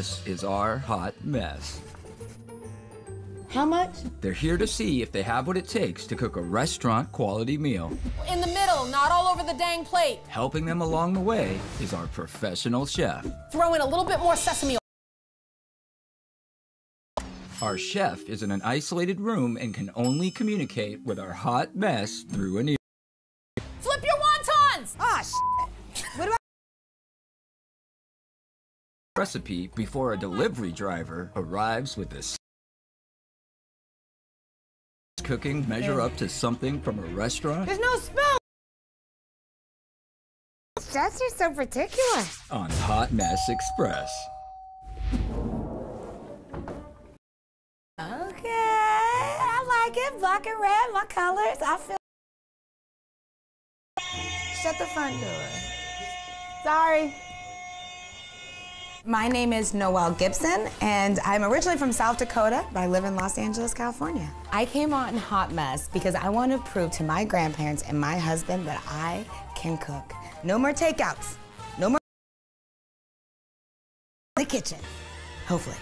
This is our hot mess. How much? They're here to see if they have what it takes to cook a restaurant quality meal. In the middle, not all over the dang plate. Helping them along the way is our professional chef. Throw in a little bit more sesame Our chef is in an isolated room and can only communicate with our hot mess through an ear. Recipe before a delivery driver arrives with this cooking measure up to something from a restaurant There's no spoon. Chefs are so particular. on Hot Mess Express. Okay, I like it. Black and red, my colors. I feel. Shut the front door. Sorry. My name is Noelle Gibson, and I'm originally from South Dakota, but I live in Los Angeles, California. I came on Hot Mess because I want to prove to my grandparents and my husband that I can cook. No more takeouts. No more the kitchen. Hopefully.